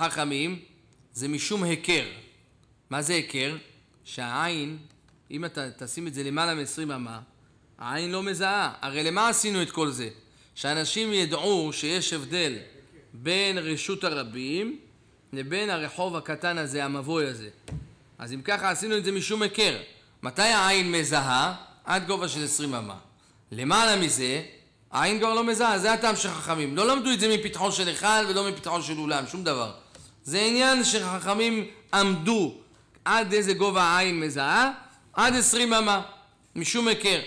חכמים זה משום היכר. מה זה היכר? שהעין, אם אתה תשים את זה למעלה מ-20 אמה, העין לא מזהה. הרי למה עשינו את כל זה? שאנשים ידעו שיש הבדל בין רשות הרבים לבין הרחוב הקטן הזה, המבוי הזה. אז אם ככה עשינו את זה משום היכר. מתי העין מזהה? עד גובה של 20 אמה. למעלה מזה, העין כבר לא מזהה, זה הטעם של חכמים. לא למדו את זה מפתחו של היכל ולא מפתחו של אולם, שום דבר. זה עניין שחכמים עמדו עד איזה גובה העין מזהה, עד 20 אמה, משום היכר.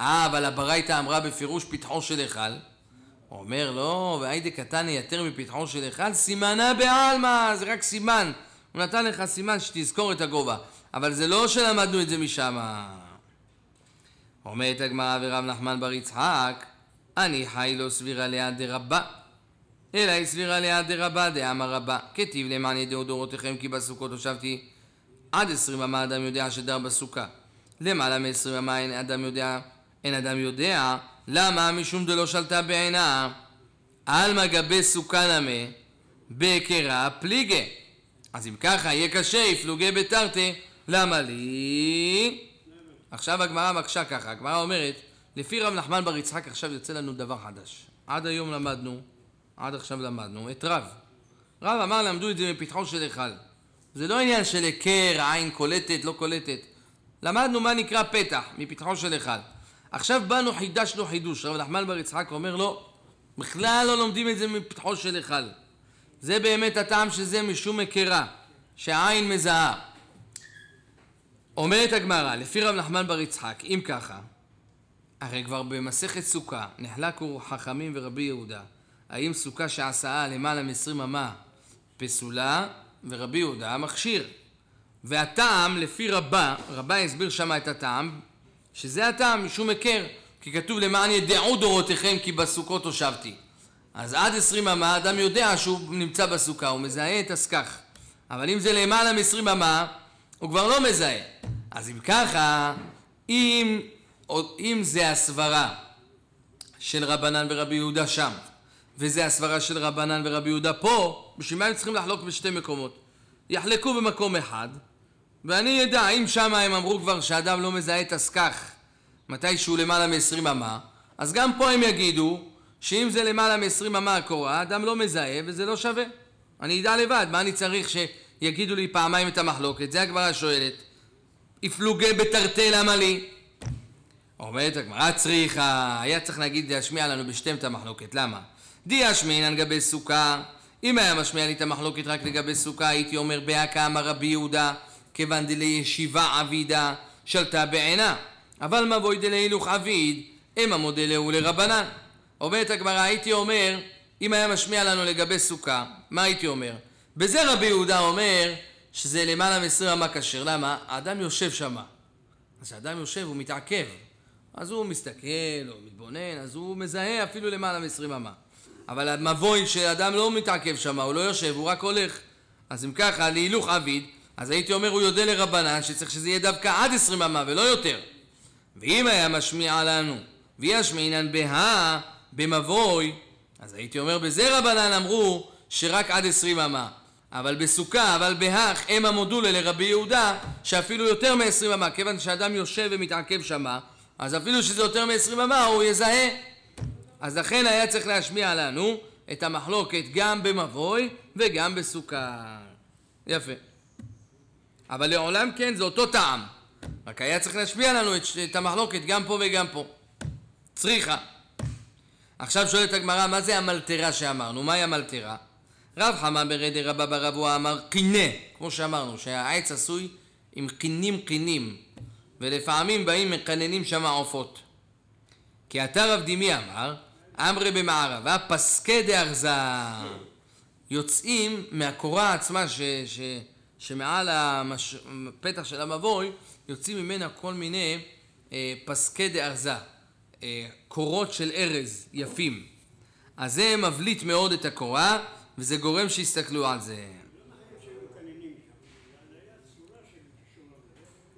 אה, אבל הברייתא אמרה בפירוש פתחו של היכל. אומר, לא, והיידה קטן יותר מפתחו של היכל, סימנה בעלמא, זה רק סימן. הוא נתן לך סימן שתזכור את הגובה. אבל זה לא שלמדנו את זה משם. אומרת הגמרא ורב נחמן בר יצחק, אני חי לא סבירה ליד דרבה. אלא היא סבירה ליד דרבה דאמר רבה. כתיב למען ידעו דורותיכם כי בסוכות הושבתי עד עשרים אמה אדם יודע שדר בסוכה. למעלה מעשרים אמה אין אדם יודע, אין אדם יודע, למה? משום דלא שלטה בעינה. על מגבי סוכה נמה, בהיכרה פליגה. אז אם ככה יהיה קשה, יפלוגי בתרתי, למה לי? עכשיו הגמרא מקשה ככה, הגמרא אומרת, לפי רב נחמן בר יצחק עכשיו יוצא לנו דבר חדש. עד היום למדנו, עד עכשיו למדנו, את רב. רב אמר למדו את זה מפתחו של היכל. זה לא עניין של היכר, עין קולטת, לא קולטת. למדנו מה נקרא פתח, מפתחו של היכל. עכשיו באנו, חידשנו חידוש. רב נחמן בר יצחק אומר לא, בכלל לא לומדים את זה מפתחו של היכל. זה באמת הטעם שזה משום היכרה, שהעין מזהה. אומרת הגמרא, לפי רב נחמן בר יצחק, אם ככה, הרי כבר במסכת סוכה נחלקו חכמים ורבי יהודה, האם סוכה שעשאה למעלה מ-20 אמה פסולה, ורבי יהודה מכשיר. והטעם, לפי רבה, רבה הסביר שמה את הטעם, שזה הטעם משום היכר, כי כתוב למען ידעו דורותיכם כי בסוכות הושבתי. אז עד 20 אמה אדם יודע שהוא נמצא בסוכה, הוא מזהה את הסכך. אבל אם זה למעלה מ-20 אמה, הוא כבר לא מזהה. אז אם ככה, אם, אם זה הסברה של רבנן ורבי יהודה שם, וזה הסברה של רבנן ורבי יהודה פה, בשביל מה הם צריכים לחלוק בשתי מקומות? יחלקו במקום אחד, ואני אדע, אם שם הם אמרו כבר שאדם לא מזהה את הסכך מתי שהוא למעלה מ-20 אמה, אז גם פה הם יגידו שאם זה למעלה מ-20 אמה הקורה, אדם לא מזהה וזה לא שווה. אני אדע לבד, מה אני צריך שיגידו לי פעמיים את המחלוקת? זה הגמרא שואלת. יפלוגי בתרתי למה לי? אומרת הגמרא צריכה, היה צריך להגיד להשמיע לנו בשתיהם את המחלוקת, למה? די ישמעינן גבי סוכה, אם היה משמיע לי את המחלוקת רק לגבי סוכה, הייתי אומר בהכה אמר רבי יהודה, כיוון דלישיבה עבידה, שלטה בעינה. אבל מבוי דלהילוך עביד, המה מודה להו לרבנן. אומרת הגמרא, הייתי אומר, אם היה משמיע לנו לגבי סוכה, מה הייתי אומר? בזה רבי יהודה אומר שזה למעלה מ-20 אמה כשר. למה? האדם יושב שמה. אז כשאדם יושב הוא מתעכב. אז הוא מסתכל, או מתבונן, אז הוא מזהה אפילו למעלה מ-20 אמה. אבל המבוי שאדם לא מתעכב שם, הוא לא יושב, הוא רק הולך. אז אם ככה, להילוך עביד, אז הייתי אומר הוא יודע לרבנן שצריך שזה יהיה דווקא עד עשרים אמה ולא יותר. ואם היה משמיע לנו, וישמעינן בהא, במבוי, אז הייתי אומר בזה רבנן אמרו שרק עד עשרים אמה. אבל בסוכה, אבל בהך, אם המודולה לרבי יהודה, שאפילו יותר מעשרים אמה, כיוון שאדם יושב ומתעכב שמה, אז אפילו שזה יותר מעשרים אמה הוא יזהה. אז לכן היה צריך להשמיע לנו את המחלוקת גם במבוי וגם בסוכה. יפה. אבל לעולם כן זה אותו טעם. רק היה צריך להשמיע לנו את, את המחלוקת גם פה וגם פה. צריכה. עכשיו שואלת הגמרא, מה זה המלתרה שאמרנו? מהי המלתרה? רב חמא ברדי רבא ברבוע אמר קינה, כמו שאמרנו, שהעץ עשוי עם קינים קינים, ולפעמים באים מקננים שם עופות. כי אתה רב דימי אמר, אמרי במערבה פסקי דארזה. יוצאים מהקורה עצמה ש, ש, שמעל המש, הפתח של המבוי, יוצאים ממנה כל מיני אה, פסקי דארזה, אה, קורות של ארז יפים. אז זה מבליט מאוד את הקורה, וזה גורם שיסתכלו על זה.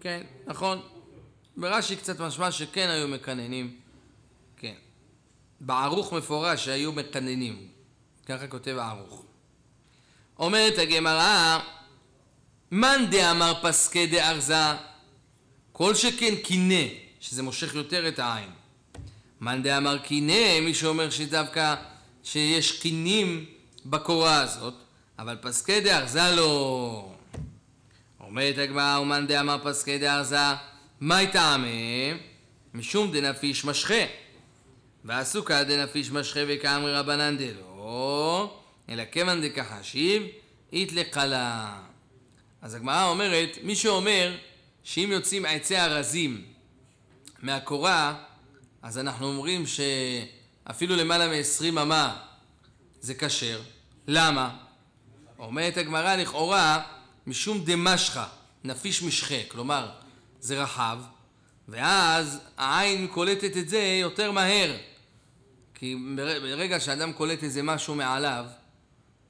כן, נכון. ברש"י קצת משמע שכן היו מקננים. בערוך מפורש שהיו מקננים. ככה כותב הערוך. אומרת הגמרא, מאן דאמר פסקי דארזה, כל שכן קינא, שזה מושך יותר את העין. מאן דאמר קינא, מי שאומר שדווקא שיש קינים בקורה הזאת, אבל פסקי דארזה לא. אומרת הגמרא, ומאן דאמר פסקי דארזה, מאי טעמי? משום דנפיש משחה. ועסוקה דנפיש משחה וכאמרי רבנן דלא, אלא כיוון דכחשיב, אית לקלה. אז הגמרא אומרת, מי שאומר שאם יוצאים עצי הרזים מהקורה, אז אנחנו אומרים שאפילו למעלה מ-20 אמה זה כשר. למה? אומרת הגמרא לכאורה משום דמשכה, נפיש משחה, כלומר זה רחב, ואז העין קולטת את זה יותר מהר. כי ברגע שאדם קולט איזה משהו מעליו,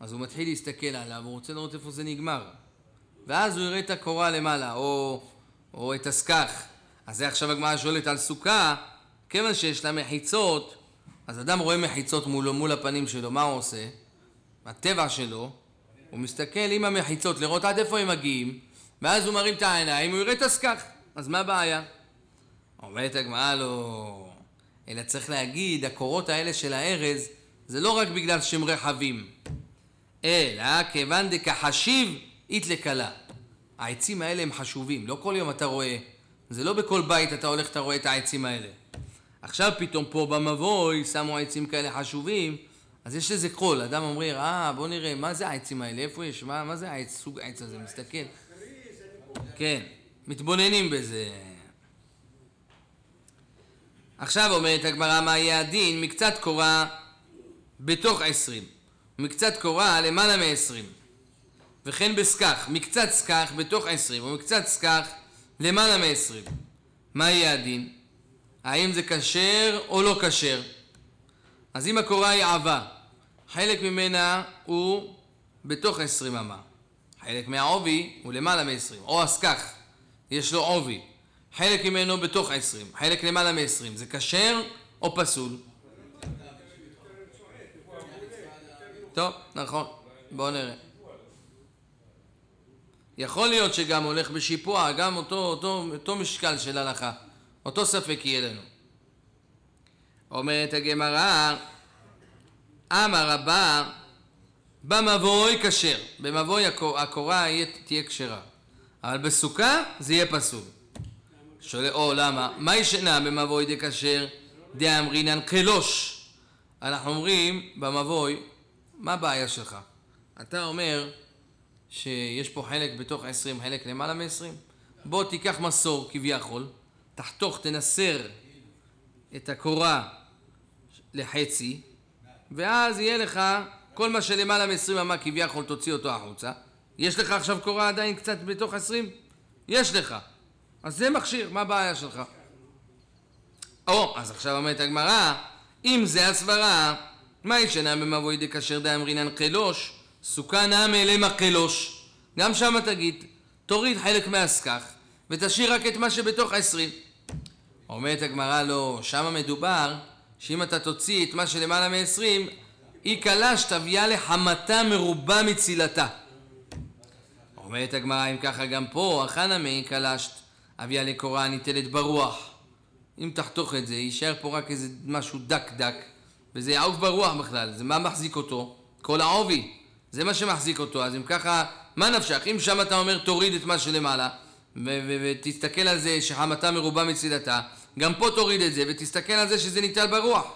אז הוא מתחיל להסתכל עליו, הוא רוצה לראות איפה זה נגמר. ואז הוא יראה את הקורה למעלה, או, או את הסכך. אז זה עכשיו הגמרא שואלת על סוכה, כיוון שיש לה מחיצות, אז אדם רואה מחיצות מולו, מול הפנים שלו, מה הוא עושה? הטבע שלו, הוא מסתכל עם המחיצות לראות עד איפה הם מגיעים, ואז הוא מרים את העיניים, הוא יראה את הסכך. אז מה הבעיה? אומרת הגמרא לא... אלא צריך להגיד, הקורות האלה של הארז, זה לא רק בגלל שהם רחבים, אלא כיוון דכחשיב אית לקלה. העצים האלה הם חשובים, לא כל יום אתה רואה, זה לא בכל בית אתה הולך, אתה רואה את העצים האלה. עכשיו פתאום פה במבוי שמו עצים כאלה חשובים, אז יש לזה קול, אדם אומר, אה, בוא נראה, מה זה העצים האלה, איפה יש, מה, מה זה העץ, סוג העץ הזה, מסתכל. כן, מתבוננים בזה. עכשיו אומרת הגמרא מה יהיה הדין מקצת קורה בתוך עשרים, מקצת קורה למעלה מעשרים. וכן בסכך, מקצת סכך בתוך עשרים, ומקצת סכך למעלה מעשרים. מה יהיה הדין? האם זה כשר או לא כשר? אז אם הקורה היא עבה, חלק ממנה הוא בתוך עשרים אמה, חלק מהעובי הוא למעלה מעשרים, או הסכך, יש לו עובי, חלק ממנו בתוך עשרים, חלק למעלה מעשרים, זה כשר או פסול? טוב, נכון, בואו נראה. יכול להיות שגם הולך בשיפוע, גם אותו, אותו, אותו משקל של הלכה, אותו ספק יהיה לנו. אומרת הגמרא, אמר רבה, במבוי כשר, במבוי הקורה תהיה כשרה, אבל בסוכה זה יהיה פסול. שואל, או למה? מה ישנה במבוי דכשר דאמרינן קלוש? אנחנו אומרים במבוי, מה הבעיה שלך? אתה אומר שיש פה חלק בתוך עשרים, חלק למעלה מעשרים. בוא תיקח מסור כביכול, תחתוך, תנסר את הקורה לחצי, ואז יהיה לך כל מה שלמעלה מ-20 אמה כביכול תוציא אותו החוצה. יש לך עכשיו קורה עדיין קצת בתוך עשרים? יש לך. אז זה מכשיר, מה הבעיה שלך? או, אז עכשיו אומרת הגמרא, אם זה הסברה, מה ישנה במבוי דכשר דאמרינן קלוש? סוכה נמי למה קלוש. גם שם תגיד, תוריד חלק מהסכך ותשאיר רק את מה שבתוך עשרים. אומרת הגמרא לא, שמה מדובר שאם אתה תוציא את מה שלמעלה מעשרים, היא קלה שתביאה לחמתה מרובה מצילתה. אומרת הגמרא אם ככה גם פה, הכנה מי קלשת אביה לקורה ניטלת ברוח. אם תחתוך את זה, יישאר פה רק איזה משהו דק דק, וזה יעוף ברוח בכלל, זה מה מחזיק אותו? כל העובי, זה מה שמחזיק אותו, אז אם ככה, מה נפשך? אם שם אתה אומר תוריד את מה שלמעלה, ותסתכל על זה שחמתה מרובה מצילתה, גם פה תוריד את זה, ותסתכל על זה שזה ניטל ברוח.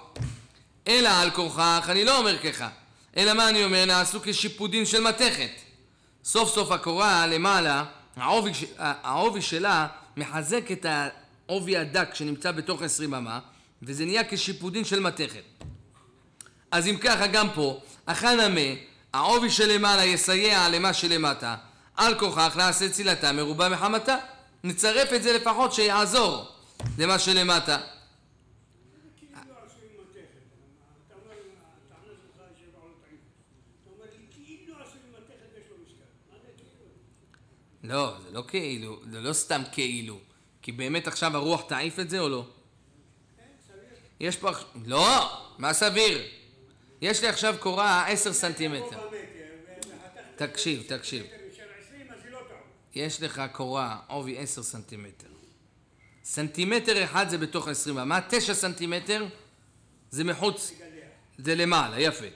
אלא על כורכך, אני לא אומר ככה, אלא מה אני אומר? נעשו כשיפודין של מתכת. סוף סוף הקורה למעלה, העובי, העובי שלה מחזק את העובי הדק שנמצא בתוך עשרים אמה, וזה נהיה כשיפודין של מתכת. אז אם ככה גם פה, החנמה, העובי שלמעלה יסייע למה שלמטה, על כוכך נעשה צילתה מרובה מחמתה. נצרף את זה לפחות שיעזור למה שלמטה. לא, זה לא כאילו, זה לא סתם כאילו. כי באמת עכשיו הרוח תעיף את זה או לא? יש פה... לא! מה סביר? יש לי עכשיו קורה עשר סנטימטר. תקשיב, תקשיב. של 20 אז היא טעות. יש לך קורה, עובי 10 סנטימטר. סנטימטר אחד זה בתוך 20 אמה, 9 סנטימטר זה מחוץ, זה למעלה, יפה.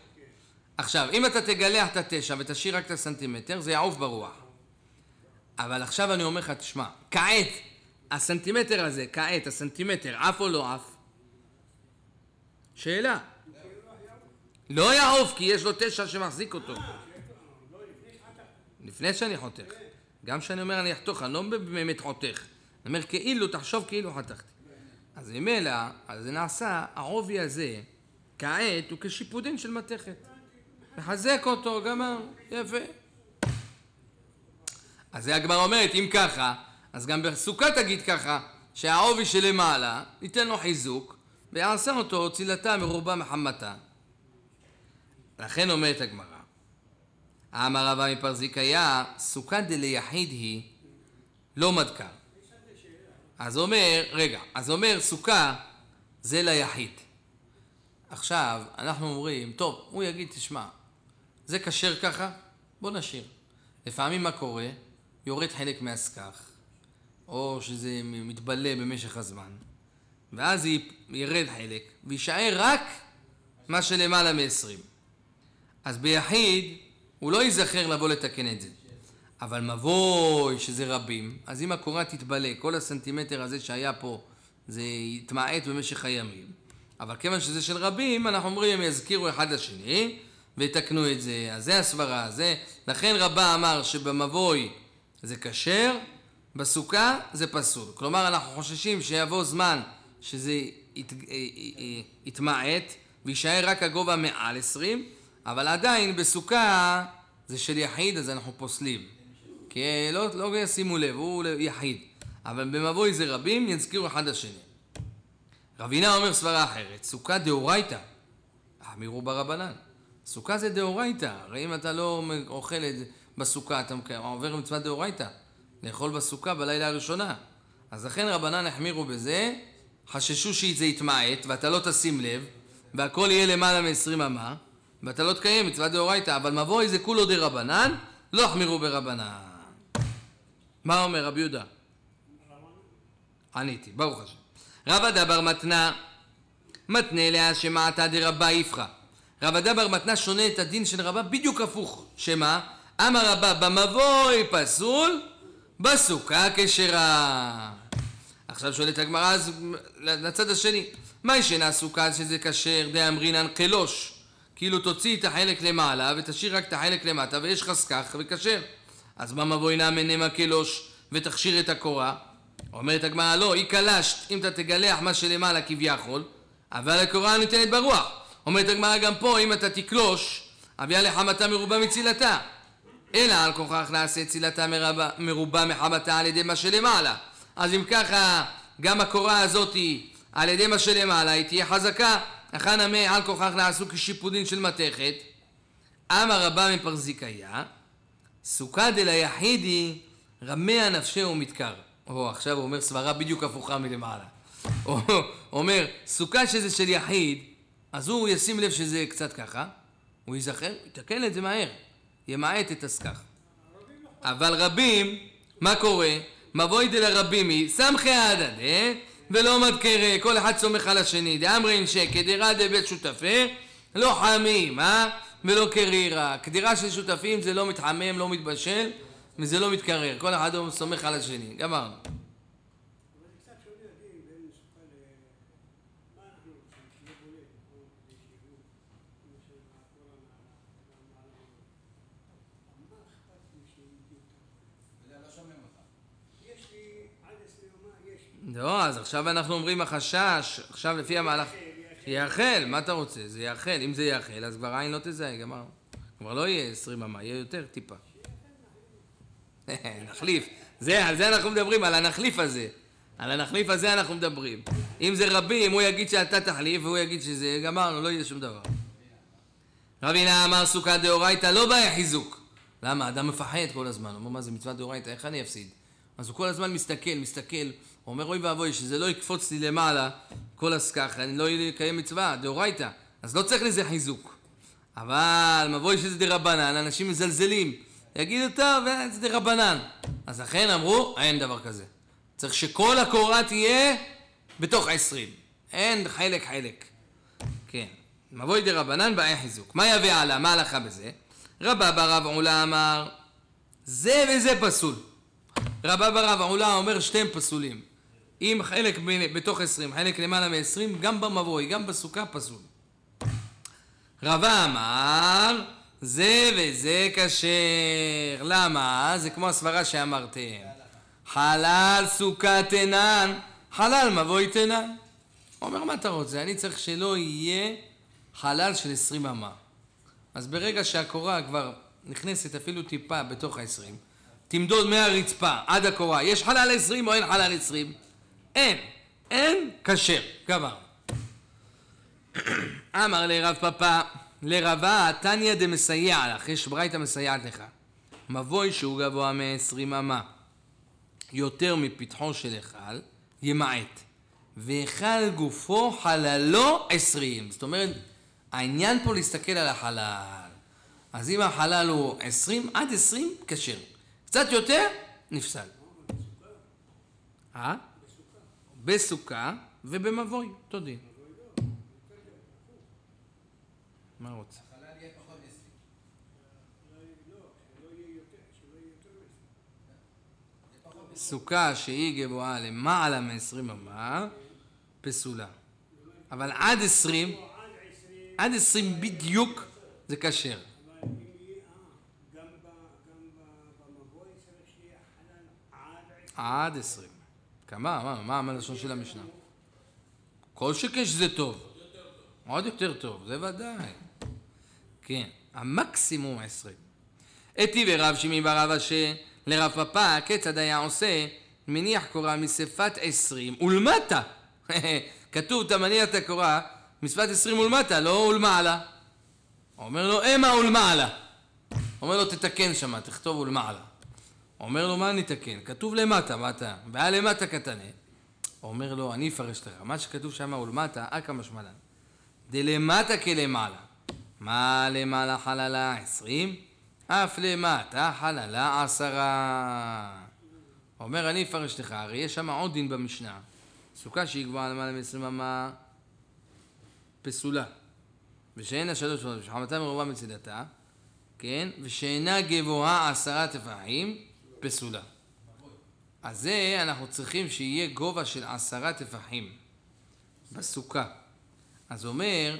עכשיו, אם אתה תגלח את התשע ותשאיר רק את הסנטימטר, זה יעוף ברוח. אבל עכשיו אני אומר לך, תשמע, כעת, הסנטימטר הזה, כעת, הסנטימטר, עף או לא עף? שאלה. לא יעוף, כי יש לו תשע שמחזיק אותו. לפני שאני חותך. גם כשאני אומר אני אחתוך, אני לא באמת חותך. אני אומר כאילו, תחשוב כאילו חתכתי. אז ממילא, אז זה נעשה, העובי הזה, כעת, הוא כשיפודין של מתכת. מחזק אותו, גמר, יפה. אז זה הגמרא אומרת, אם ככה, אז גם בסוכה תגיד ככה, שהעובי שלמעלה, ייתן לו חיזוק, ויעשה אותו צילתה מרובה מחמתה. לכן אומרת הגמרא, אמר רבא מפרזיקיה, סוכה דליחיד היא לא מדקה. אז אומר, רגע, אז אומר סוכה זה ליחיד. עכשיו, אנחנו אומרים, טוב, הוא יגיד, תשמע, זה כשר ככה? בוא נשאיר. לפעמים מה קורה? יורד חלק מהסכך, או שזה מתבלה במשך הזמן, ואז ירד חלק, ויישאר רק מה שלמעלה מ-20. אז ביחיד הוא לא ייזכר לבוא לתקן את זה. אבל מבוי שזה רבים, אז אם הקורה תתבלה, כל הסנטימטר הזה שהיה פה, זה יתמעט במשך הימים. אבל כיוון שזה של רבים, אנחנו אומרים, הם יזכירו אחד לשני, ויתקנו את זה. אז זה הסברה, זה... לכן רבה אמר שבמבוי זה כשר, בסוכה זה פסול. כלומר, אנחנו חוששים שיבוא זמן שזה ית, אה, אה, אה, יתמעט, ויישאר רק הגובה מעל 20, אבל עדיין בסוכה זה של יחיד, אז אנחנו פוסלים. כי לא, לא ישימו לב, הוא יחיד. אבל במבוי זה רבים, יזכירו אחד לשני. רבינה אומר סברה אחרת, סוכה דאורייתא, אמירו ברבנן. סוכה זה דאורייתא, הרי אם אתה לא אוכל את זה בסוכה, אתה עובר מצוות דאורייתא, לאכול בסוכה בלילה הראשונה. אז לכן רבנן החמירו בזה, חששו שזה יתמעט ואתה לא תשים לב, והכל יהיה למעלה מ-20 אמה, ואתה לא תקיים מצוות דאורייתא, אבל מבואי זה כולו דרבנן, לא החמירו ברבנן. מה אומר רבי יהודה? עניתי, ברוך השם. רבא דבר מתנה, מתנה לה שמעתה דרבה יפחה. רבא דבר מתנה שונה את הדין של רבא בדיוק הפוך. שמה? אמר רבא במבוי פסול, בסוכה כשרה. עכשיו שואלת הגמרא אז לצד השני, מה ישנה סוכה שזה כשר דאמרינן קלוש? כאילו תוציא את החלק למעלה ותשאיר רק את החלק למטה ויש לך סכך וכשר. אז מה מבואי נא מנמה קלוש ותכשיר את הקורה? אומרת הגמרא לא, היא קלשת אם אתה תגלח מה שלמעלה כביכול, אבל הקורה ניתנת ברוח. אומרת הגמרא גם פה, אם אתה תקלוש, אביה לחמתה מרובה מצילתה. אלא על כוכך נעשה צילתה מרובה, מחמתה על ידי מה שלמעלה. אז אם ככה, גם הקורה הזאתי על ידי מה שלמעלה היא תהיה חזקה. הכן עמי על כוכך נעשו כשיפודין של מתכת. אמר רבה מפרזיקיה, סוכה דליחידי רמע נפשהו מתקר. או עכשיו הוא אומר סברה בדיוק הפוכה מלמעלה. הוא אומר, סוכה שזה של יחיד, אז הוא ישים לב שזה קצת ככה, הוא ייזכר, יתקן את זה מהר, ימעט את הסכך. אבל רבים, מה קורה? מבואי דלרבימי, סמכי עדד, אה? ולא מדקרה, כל אחד סומך על השני. דאמרין שקדירה דבית שותפה, לא חמים, אה? ולא קרירה. קדירה של שותפים זה לא מתחמם, לא מתבשל, וזה לא מתקרר. כל אחד סומך על השני. גמרנו. לא, אז עכשיו אנחנו אומרים החשש, עכשיו לפי המהלך... יאכל, מה אתה רוצה? זה יאכל, אם זה יאכל, אז כבר עין לא תזהה, גמר. כבר לא יהיה עשרים אמה, יהיה יותר טיפה. נחליף. זה, על זה אנחנו מדברים, על הנחליף הזה. על הנחליף הזה אנחנו מדברים. אם זה רבים, הוא יגיד שאתה תחליף, והוא יגיד שזה, גמרנו, לא יהיה שום דבר. רבי נא אמר סוכה דאורייתא לא בעיה חיזוק. למה? אדם מפחד כל הזמן. הוא אומר, מה זה מצווה דאורייתא, איך אני אפסיד? אז הוא כל הזמן מסתכל, מסתכל, הוא אומר אוי ואבוי שזה לא יקפוץ לי למעלה כל הסכך, אני לא אקיים מצווה, דאורייתא, אז לא צריך לזה חיזוק. אבל מבוי שזה דרבנן, אנשים מזלזלים יגידו, טוב, אה, זה רבנן. אז לכן אמרו, אין דבר כזה. צריך שכל הקורה תהיה בתוך עשרים. אין חלק חלק. כן. מבוי דרבנן באי חיזוק. מה יביא עלה? מה ההלכה בזה? רבא ברב עולה אמר, זה וזה פסול. רבא ברב עולה אומר שתיהם פסולים. אם חלק בתוך עשרים, חלק למעלה מעשרים, גם במבוי, גם בסוכה פסול. רבא אמר, זה וזה כשר. למה? זה כמו הסברה שאמרתם. חלל סוכה תנן, חלל מבוי תנן. אומר, מה אתה רוצה? אני צריך שלא יהיה חלל של עשרים אמה. אז ברגע שהקורה כבר נכנסת אפילו טיפה בתוך העשרים, תמדוד מהרצפה עד הקורה, יש חלל עשרים או אין חלל עשרים? אין. אין, כשר. גמר. אמר לרב פפא, לרבה תניא דמסייע לך, יש ברייתא מסייעת לך. מבוי שהוא גבוה מעשרים אמה, יותר מפתחו של היכל, ימעט. והיכל גופו חללו עשרים. זאת אומרת, העניין פה להסתכל על החלל. אז אם החלל הוא עשרים, עד עשרים, כשר. קצת יותר, נפסל. אה? בסוכה ובמבוי, תודי. מה רוצה? סוכה שהיא גבוהה למעלה מ-20 אמה, פסולה. אבל עד 20, עד 20 בדיוק זה כשר. עד 20. כמה? מה, מה, מה הלשון של המשנה? כל שכן שזה טוב. עוד יותר טוב, זה ודאי. כן, המקסימום 20. אתי ורב שמעי ברב אשה לרב פפא, כיצד היה עושה? מניח קורה משפת עשרים ולמטה. כתוב, אתה מניח את הקורה משפת עשרים ולמטה, לא ולמעלה. אומר לו, אמה ולמעלה. אומר לו, תתקן שמה, תכתוב ולמעלה. אומר לו, מה אני אתקן? כתוב למטה, אתה? והיה למטה קטנה. אומר לו, אני אפרש לך, מה שכתוב שם ולמטה, אכא משמלן. דלמטה כלמעלה. מה למעלה חללה עשרים? אף למטה חללה עשרה. אומר, אני אפרש לך, הרי יש שם עוד דין במשנה. סוכה שהיא גבוהה למעלה מ-20 אמה פסולה. ושאין לה שלוש פעמים, שחמתה מרובה מצדתה, כן? ושאינה גבוהה עשרה טפחים, פסולה. אז זה אנחנו צריכים שיהיה גובה של עשרה טפחים בסוכה. אז אומר,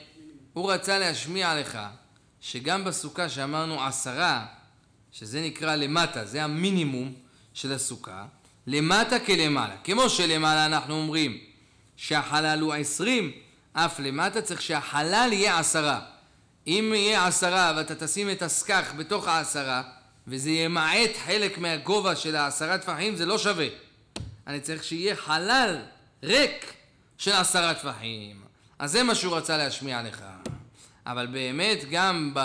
הוא רצה להשמיע לך שגם בסוכה שאמרנו עשרה, שזה נקרא למטה, זה המינימום של הסוכה, למטה כלמעלה. כמו שלמעלה אנחנו אומרים שהחלל הוא עשרים, אף למטה צריך שהחלל יהיה עשרה. אם יהיה עשרה ואתה תשים את הסכך בתוך העשרה וזה ימעט חלק מהגובה של העשרה טפחים, זה לא שווה. אני צריך שיהיה חלל ריק של עשרה טפחים. אז זה מה שהוא רצה להשמיע לך. אבל באמת גם ב,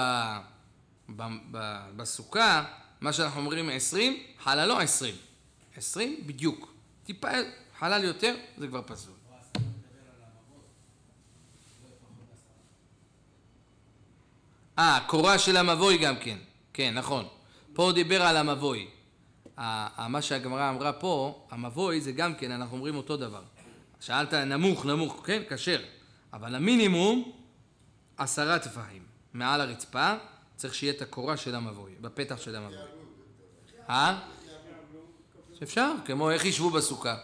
ב, ב, בסוכה, מה שאנחנו אומרים עשרים, חללו עשרים. עשרים בדיוק. טיפה חלל יותר, זה כבר פסול. אה, קורה של המבוי גם כן. כן, נכון. פה הוא דיבר על המבוי. מה שהגמרא אמרה פה, המבוי זה גם כן, אנחנו אומרים אותו דבר. שאלת נמוך, נמוך, כן, כשר. אבל המינימום, עשרה טפחים. מעל הרצפה, צריך שיהיה את הקורה של המבוי, בפתח של המבוי. אה? אפשר, כמו איך ישבו בסוכה.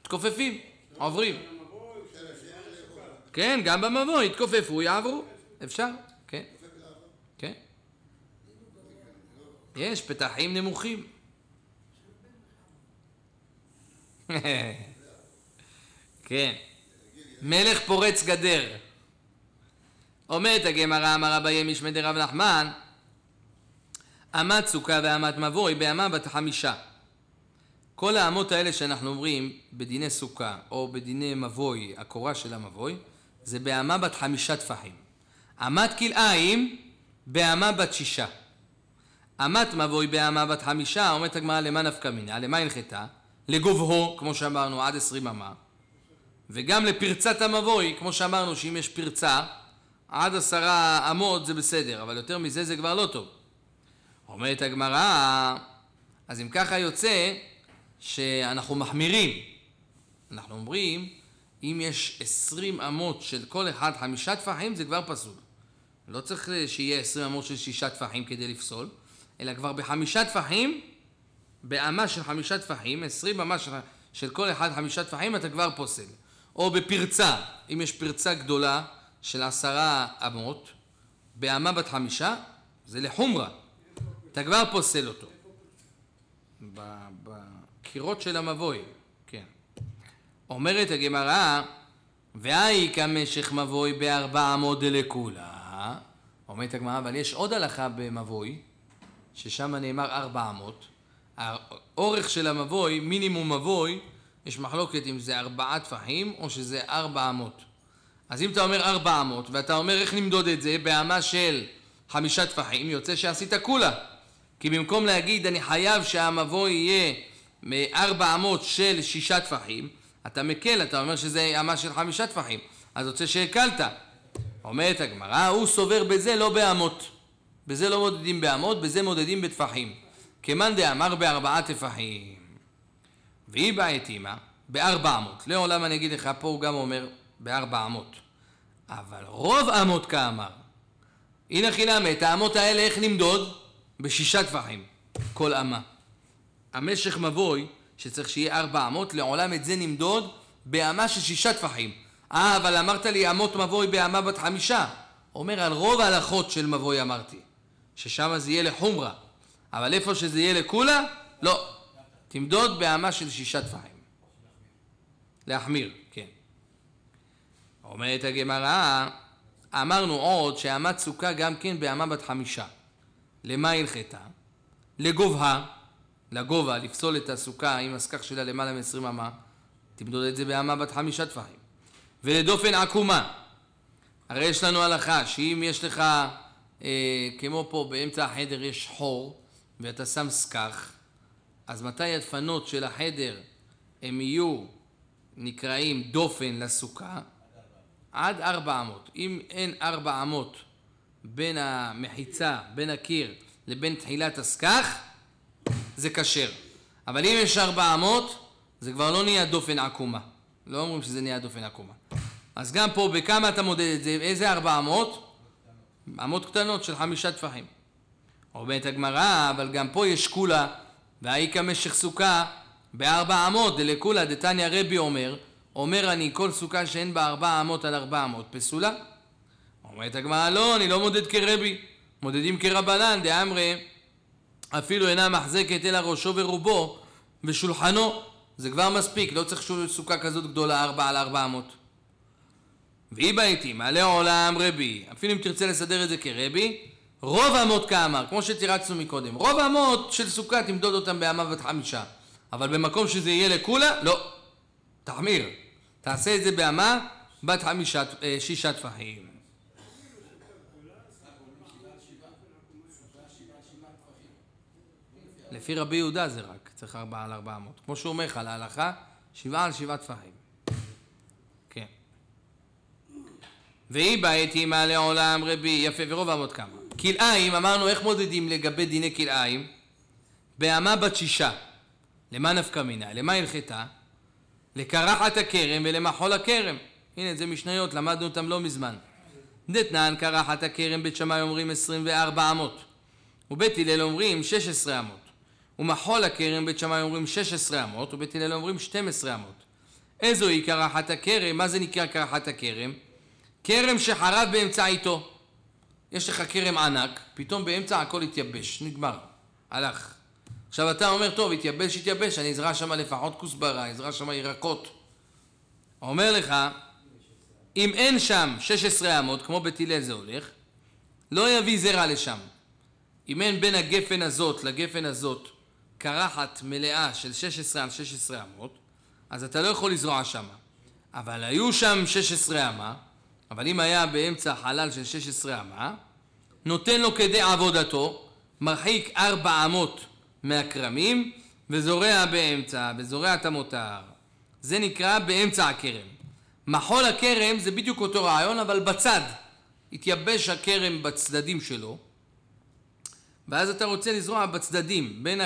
מתכופפים, עוברים. כן, גם במבוי, יתכופפו, יעברו. אפשר, כן. כן. יש פתחים נמוכים. כן. מלך פורץ גדר. אומרת הגמרא, אמר אביי משמי דרב נחמן, אמת סוכה ואמת מבוי באמה בת חמישה. כל האמות האלה שאנחנו אומרים בדיני סוכה או בדיני מבוי, הקורה של המבוי, זה באמה בת חמישה טפחים. אמת כלאיים באמה בת שישה. אמת מבוי באמה בת חמישה, אומרת הגמרא למה נפקא מיניה, למה הנחתה? לגובהו, כמו שאמרנו, עד עשרים אמה. וגם לפרצת המבוי, כמו שאמרנו שאם יש פרצה, עד עשרה אמות זה בסדר, אבל יותר מזה זה כבר לא טוב. אומרת הגמרא, אז אם ככה יוצא שאנחנו מחמירים. אנחנו אומרים, אם יש עשרים אמות של כל אחד חמישה טפחים, זה כבר פסול. לא צריך שיהיה עשרים אמות של שישה טפחים כדי לפסול, אלא כבר בחמישה טפחים, באמה של חמישה טפחים, עשרים אמה של, של כל אחד חמישה טפחים, אתה כבר פוסל. או בפרצה, אם יש פרצה גדולה של עשרה אמות, באמה בת חמישה, זה לחומרה. אתה כבר פוסל אותו. בקירות של המבוי, כן. אומרת הגמרא, והאי כמשך מבוי בארבע אמות דלכולה. אומרת הגמרא, אבל יש עוד הלכה במבוי, ששם נאמר ארבע אמות. האורך של המבוי, מינימום מבוי, יש מחלוקת אם זה ארבעה טפחים או שזה ארבע אמות. אז אם אתה אומר ארבע אמות ואתה אומר איך נמדוד את זה באמה של חמישה טפחים, יוצא שעשית כולה. כי במקום להגיד אני חייב שהמבוא יהיה מארבע אמות של שישה טפחים, אתה מקל, אתה אומר שזה אמה של חמישה טפחים, אז יוצא שהקלת. אומרת הגמרא, הוא סובר בזה לא באמות. בזה לא מודדים באמות, בזה מודדים בטפחים. כמאן דאמר בארבעה טפחים. והיא בעת אימה בארבע אמות. לעולם אני אגיד לך, פה הוא גם אומר בארבע אמות. אבל רוב אמות כאמר. הנה חינם, את האמות האלה איך נמדוד? בשישה טפחים, כל אמה. המשך מבוי, שצריך שיהיה ארבע אמות, לעולם את זה נמדוד באמה של שישה טפחים. אה, אבל אמרת לי אמות מבוי באמה בת חמישה. אומר על רוב ההלכות של מבוי אמרתי, ששם זה יהיה לחומרה. אבל איפה שזה יהיה לכולה, לא. תמדוד באמה של שישה טפחים. להחמיר, כן. אומרת הגמרא, אמרנו עוד שאמת סוכה גם כן באמה בת חמישה. למה הלכתה? לגובה, לגובה, לפסול את הסוכה עם הסכך שלה למעלה מ-20 אמה, תמדוד את זה באמה בת חמישה טפחים. ולדופן עקומה, הרי יש לנו הלכה שאם יש לך, אה, כמו פה באמצע החדר יש חור ואתה שם סכך, אז מתי הדפנות של החדר הם יהיו נקראים דופן לסוכה? עד ארבע אמות. אם אין ארבע אמות בין המחיצה, בין הקיר לבין תחילת הסכך, זה כשר. אבל אם יש ארבע אמות, זה כבר לא נהיה דופן עקומה. לא אומרים שזה נהיה דופן עקומה. אז גם פה, בכמה אתה מודד את זה? איזה ארבע אמות? קטנות של חמישה טפחים. אומרת הגמרא, אבל גם פה יש כולה, והאיכא משך סוכה בארבע אמות, דלכולה דתניא רבי אומר, אומר אני כל סוכה שאין בה ארבע אמות על ארבע אמות, פסולה? אומרת הגמרא, לא, אני לא מודד כרבי, מודדים כרבנן, דאמרי, אפילו אינה מחזקת אלא ראשו ורובו ושולחנו, זה כבר מספיק, לא צריך סוכה כזאת גדולה, ארבע על ארבע אמות. והיא בעיתי, מעלה עולם רבי, אפילו אם תרצה לסדר את זה כרבי, רוב אמות כאמר, כמו שתירצנו מקודם, רוב אמות של סוכה תמדוד אותם באמה בת חמישה, אבל במקום שזה יהיה לכולה, לא, תחמיר, תעשה את זה באמה בת חמישה, אה, שישה טפחים. לפי רבי יהודה זה רק, צריך ארבעה על ארבע אמות. כמו שהוא אומר לך, להלכה, שבעה על שבעה טפחים. כן. והיא בעת אימה לעולם רבי, יפה, ורוב אמות כמה. כלאיים, אמרנו איך מודדים לגבי דיני כלאיים? באמה בת שישה. למה נפקא מינה? למה הלכתה? לקרחת הכרם ולמחול הכרם. הנה זה משניות, למדנו אותם לא מזמן. דתנן קרחת הכרם בית שמאי אומרים 24 אמות ובית הלל אומרים 16 אמות ומחול הכרם בית שמאי אומרים 16 אמות ובית הלל אומרים 12 אמות איזוהי קרחת הכרם? מה זה נקרא קרחת הכרם? כרם שחרב באמצעיתו יש לך כרם ענק, פתאום באמצע הכל התייבש, נגמר, הלך עכשיו אתה אומר, טוב, התייבש, התייבש, אני אזרע שם לפחות כוסברה, אזרע שם ירקות. אומר לך, אם אין שם 16 אמות, כמו בית הלל זה הולך, לא יביא זרע לשם. אם אין בין הגפן הזאת לגפן הזאת קרחת מלאה של 16 על 16 אמות, אז אתה לא יכול לזרוע שם. אבל היו שם 16 אמה, אבל אם היה באמצע חלל של 16 אמה, נותן לו כדי עבודתו, מרחיק 4 אמות מהכרמים וזורע באמצע, וזורע את המותר. זה נקרא באמצע הכרם. מחול הכרם זה בדיוק אותו רעיון, אבל בצד. התייבש הכרם בצדדים שלו, ואז אתה רוצה לזרוע בצדדים, בין.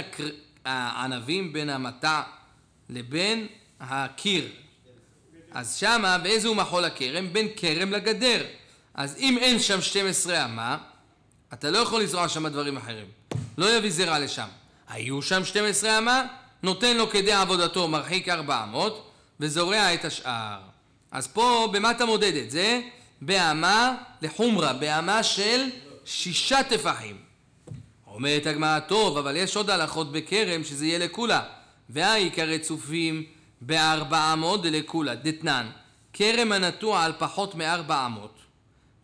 הענבים, בין המטע לבין הקיר. אז שמה, ואיזה הוא מחול הכרם? בין כרם לגדר. אז אם אין שם 12 אמה, אתה לא יכול לזרוע שם דברים אחרים. לא יביא זרע לשם. היו שם 12 אמה, נותן לו כדי עבודתו, מרחיק 400, וזורע את השאר. אז פה, במה אתה מודד את זה? באמה לחומרה, באמה של שישה טפחים. אומרת הגמרא, טוב, אבל יש עוד הלכות בכרם שזה יהיה לכולה. והעיקר רצופים בארבע אמות דלכולה, דתנן. כרם הנטוע על פחות מארבע אמות.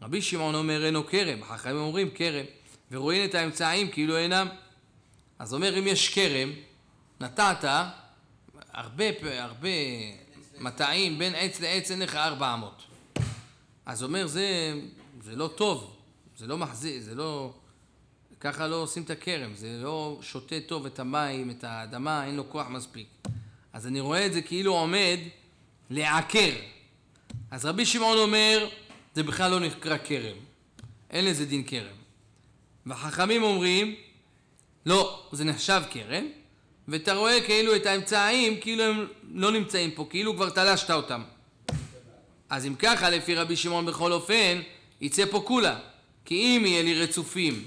רבי שמעון אומר אינו כרם, חכמים אומרים כרם, ורואים את האמצעים כאילו אינם. אז אומר אם יש כרם, נטעת הרבה, הרבה מטעים בין עץ לעץ אין לך ארבע אמות. אז אומר זה, זה לא טוב, זה לא מחזיר, זה לא... ככה לא עושים את הכרם, זה לא שותה טוב את המים, את האדמה, אין לו כוח מספיק. אז אני רואה את זה כאילו עומד לעקר. אז רבי שמעון אומר, זה בכלל לא נקרא כרם. אין לזה דין כרם. והחכמים אומרים, לא, זה נחשב כרם, ואתה רואה כאילו את האמצעים, כאילו הם לא נמצאים פה, כאילו כבר תלשת אותם. אז אם ככה, לפי רבי שמעון בכל אופן, יצא פה כולה. כי אם יהיה לי רצופים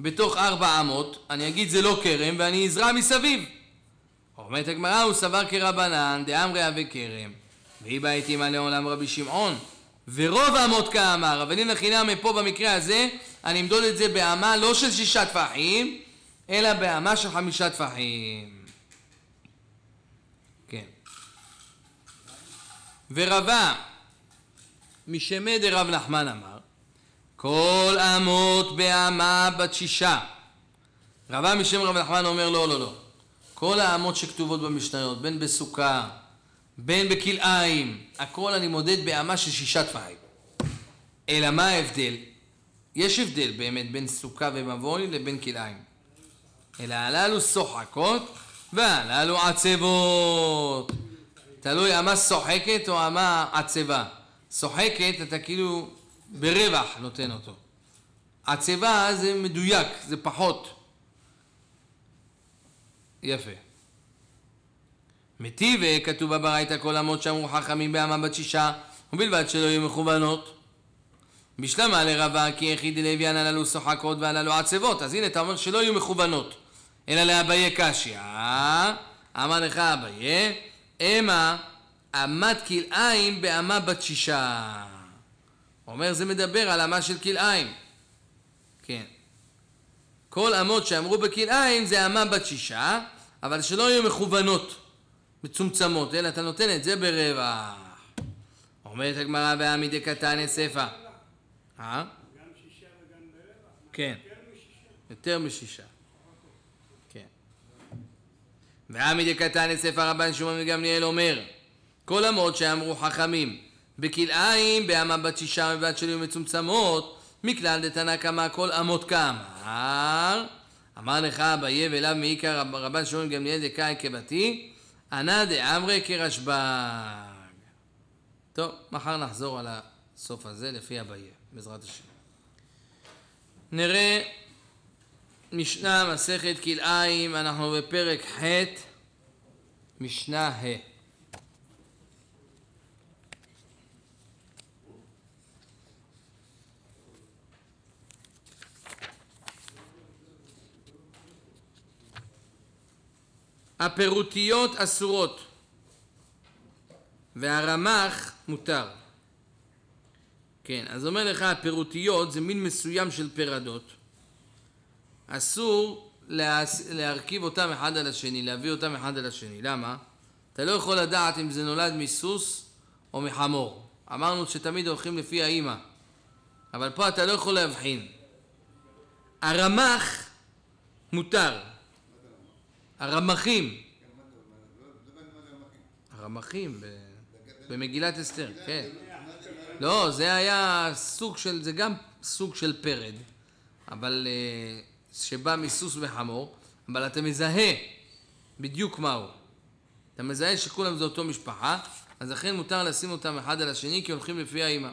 בתוך ארבע אמות, אני אגיד זה לא כרם ואני אזרע מסביב. אומרת הגמרא, הוא סבר כרבנן, דאמרי אבי כרם. איתי מה לעולם רבי שמעון. ורוב האמות כאמר, אבל הנה חינם פה במקרה הזה, אני אמדוד את זה באמה לא של שישה טפחים, אלא באמה של חמישה טפחים. כן. ורבה, משמי דרב נחמן אמר, כל אמות באמה בת שישה. רבה משם רב נחמן אומר לא, לא, לא. כל האמות שכתובות במשניות, בין בסוכה, בין בכלאיים, הכל אני מודד באמה של שישה טפחים. אלא מה ההבדל? יש הבדל באמת בין סוכה ומבוי לבין כלאיים. אלא הללו שוחקות והללו עצבות. תלוי אמה שוחקת או אמה עצבה. שוחקת אתה כאילו ברווח נותן אותו. עצבה זה מדויק, זה פחות. יפה. מטיבה כתוב בברייתא כל אמות שאמרו חכמים באמה בת שישה ובלבד שלא יהיו מכוונות. בשלמה לרבה כי יחיד לוויין הללו שוחקות והללו עצבות. אז הנה אתה אומר שלא יהיו מכוונות אלא לאביי קשיא. אמר לך אביי אמה אמת כלאיים באמה בת שישה. אומר זה מדבר על אמה של כלאיים. כן כל אמות שאמרו בכלאיים זה אמה בת שישה אבל שלא יהיו מכוונות מצומצמות אלא אתה נותן את זה ברווח אומרת הגמרא בעמידי קטן ספא אה? גם שישה וגם ברווח? כן. יותר משישה. כן. ועמידי קטן ספר רבן שמעון וגמליאל אומר כל אמות שאמרו חכמים בכלאיים באמה בת שישה ובת שלי ומצומצמות מכלל דתנא קמא כל אמות כאמר אמר לך אביה ואליו מעיקר רבן שמעון גמליאל דקאי כבתי ענה דאמרי כרשב"ג טוב, מחר נחזור על הסוף הזה לפי אביה בעזרת השם. נראה משנה מסכת כלאיים, אנחנו בפרק ח', משנה ה'. הפירותיות אסורות והרמ"ח מותר. כן, אז אומר לך הפירותיות זה מין מסוים של פירדות. אסור להס... להרכיב אותם אחד על השני, להביא אותם אחד על השני. למה? אתה לא יכול לדעת אם זה נולד מסוס או מחמור. אמרנו שתמיד הולכים לפי האימא, אבל פה אתה לא יכול להבחין. הרמ"ח מותר. הרמחים. הרמחים במגילת אסתר, כן. לא, זה היה סוג של, זה גם סוג של פרד, אבל אה, שבא מסוס וחמור, אבל אתה מזהה בדיוק מהו. אתה מזהה שכולם זה אותו משפחה, אז לכן מותר לשים אותם אחד על השני כי הולכים לפי האימא.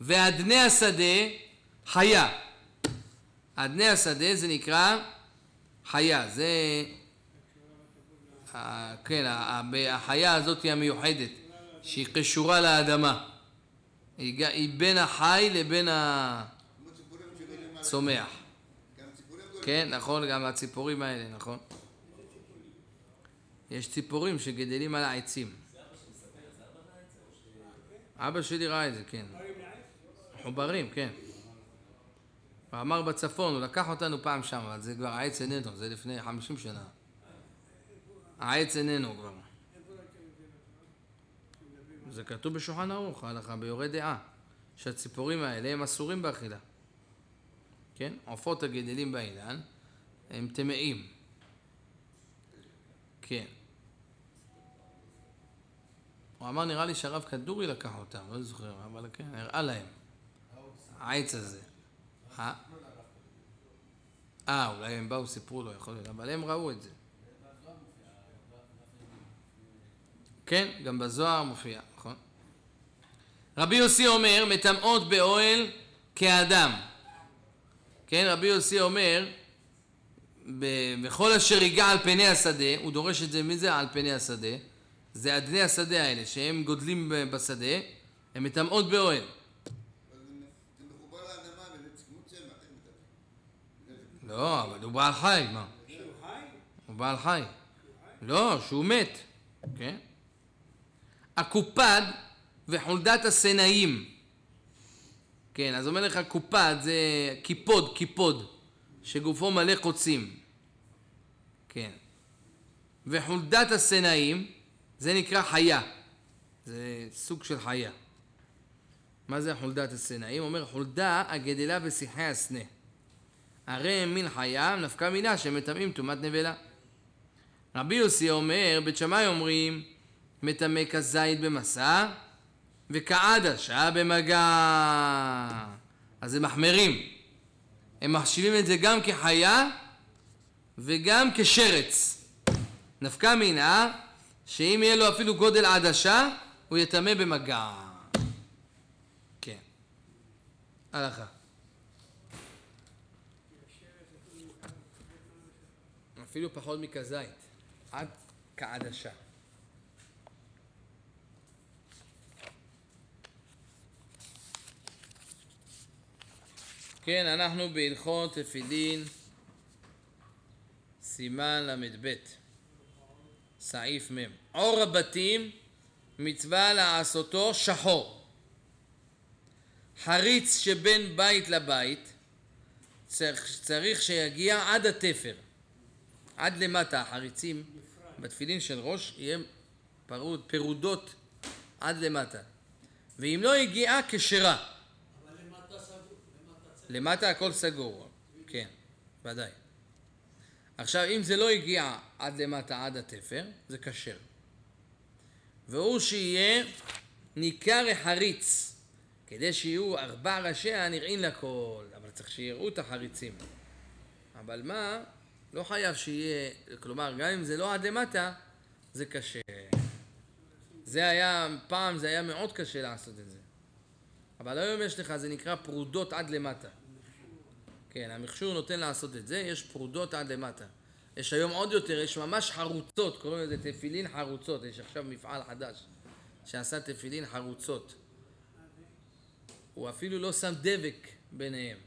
ואדני השדה חיה. אדני השדה זה נקרא חיה, זה... כן, החיה הזאת היא המיוחדת, שהיא קשורה לאדמה. היא בין החי לבין הצומח. כן, נכון, גם הציפורים האלה, נכון. יש ציפורים שגדלים על העצים. אבא שלי ראה את זה, כן. מחוברים, כן. אמר בצפון, הוא לקח אותנו פעם שם, אבל זה כבר העץ איננו, זה לפני חמישים שנה. העץ איננו כבר. זה כתוב בשולחן ערוך, ההלכה, ביורה דעה, שהציפורים האלה הם אסורים באכילה. כן? עופות הגדלים באילן הם טמאים. כן. הוא אמר, נראה לי שהרב כדורי לקח אותם, לא זוכר, אבל כן, הראה להם. העץ הזה. אה? אולי הם באו, סיפרו לו, יכול להיות, אבל הם ראו את זה. כן, גם בזוהר מופיע, נכון? רבי יוסי אומר, מטמאות באוהל כאדם. כן, רבי יוסי אומר, בכל אשר ייגע על פני השדה, הוא דורש את זה, מי זה על פני השדה? זה אדני השדה האלה, שהם גודלים בשדה, הם מטמאות באוהל. לא, אבל הוא בעל חי, מה? הוא בעל חי. לא, שהוא מת, כן? הקופד וחולדת הסנאים. כן, אז אומר לך קופד זה קיפוד, קיפוד, שגופו מלא קוצים. כן. וחולדת הסנאים זה נקרא חיה. זה סוג של חיה. מה זה חולדת הסנאים? אומר חולדה הגדלה בשיחי הסנה. הרי הם מין חיה, נפקא מינה שמטמאים טומאת נבלה. רבי יוסי אומר, בית שמאי אומרים, מטמא כזית במסע וכעדשה במגע. אז הם מחמרים. הם מחשיבים את זה גם כחיה וגם כשרץ. נפקא מינה שאם יהיה לו אפילו גודל עדשה, הוא יטמא במגע. כן. הלכה. אפילו פחות מכזית, עד כעדשה. כן, אנחנו בהלכות תפילין, סימן ל"ב, סעיף מ'. עור הבתים, מצווה לעשותו שחור. חריץ שבין בית לבית צריך, צריך שיגיע עד התפר. עד למטה החריצים בתפילין של ראש יהיה פרוד, פירודות עד למטה. ואם לא הגיעה, כשרה. למטה הכל סגור, כן, ודאי. עכשיו, אם זה לא הגיע עד למטה, עד התפר, זה כשר. והוא שיהיה ניכר החריץ, כדי שיהיו ארבע ראשיה נראים לכל, אבל צריך שיראו את החריצים. אבל מה, לא חייב שיהיה, כלומר, גם אם זה לא עד למטה, זה קשה. זה היה, פעם זה היה מאוד קשה לעשות את זה. אבל היום יש לך, זה נקרא פרודות עד למטה. כן, המכשור נותן לעשות את זה, יש פרודות עד למטה. יש היום עוד יותר, יש ממש חרוצות, קוראים לזה תפילין חרוצות, יש עכשיו מפעל חדש שעשה תפילין חרוצות. הוא אפילו לא שם דבק ביניהם.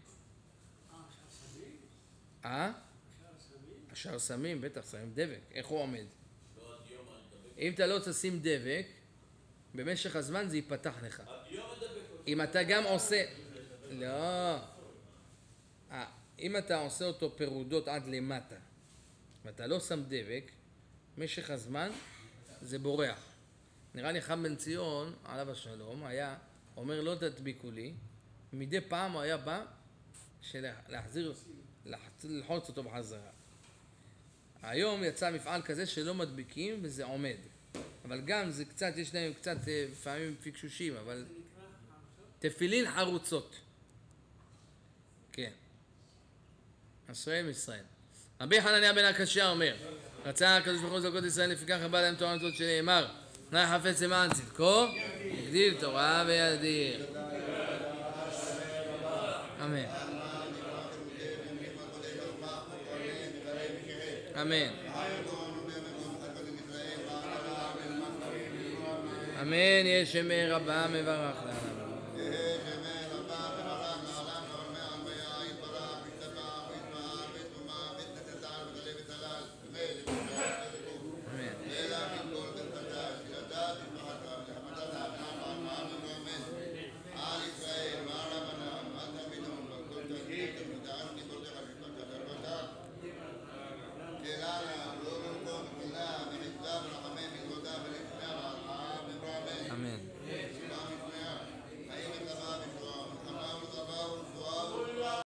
אה? השאר שמים, בטח שמים דבק. איך הוא עומד? אם אתה לא תשים דבק, במשך הזמן זה ייפתח לך. אם אתה גם עושה... לא. אה, אם אתה עושה אותו פירודות עד למטה, ואתה לא שם דבק, משך הזמן זה בורח. נראה לי חם בן ציון, עליו השלום, היה אומר לא תדביקו לי, מדי פעם הוא היה בא להחזיר, ללחוץ אותו בחזרה. היום יצא מפעל כזה שלא מדביקים וזה עומד. אבל גם זה קצת, יש להם קצת אה, לפעמים פיקשושים, אבל... תפילין חרוצות. כן. אשרי ישראל. רבי חנניה בן הקשיא אומר, רצה הקדוש ברוך הוא זכות ישראל, לפיכך הבא להם תורה זאת שנאמר, נא חפץ למען צדקו, הגדיל תורה וידיר. אמן. אמן. אמן, יש שמי רבה מברך לנו.